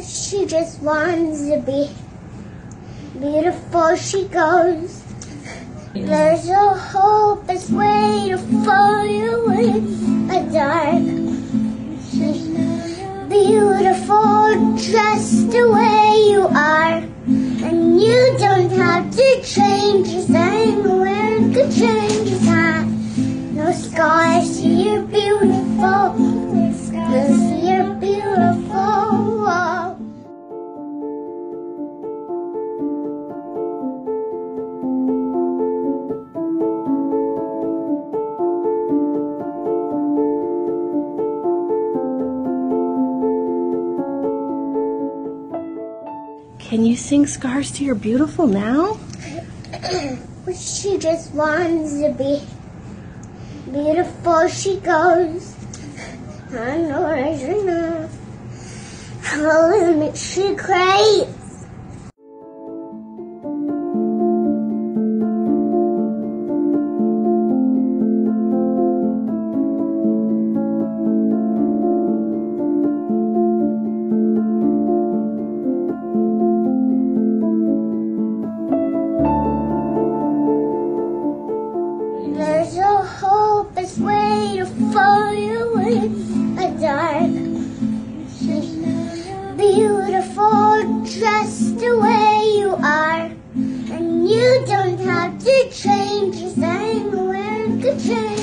she just wants to be beautiful. She goes. There's a hope is waiting for you in the dark. Beautiful just the way you are. And you don't have to change a thing. Can you sing Scars to Your Beautiful now? She just wants to be beautiful. She goes. I know, I know. Oh, she great? You don't have to change your sign, wear the change.